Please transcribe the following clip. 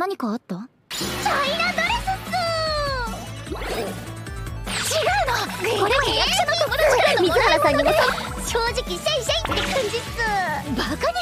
何かあった？チャイナドレスっす違うの。これは役者の友達からの。水原さんにも正直シェイシェイって感じっす。バカに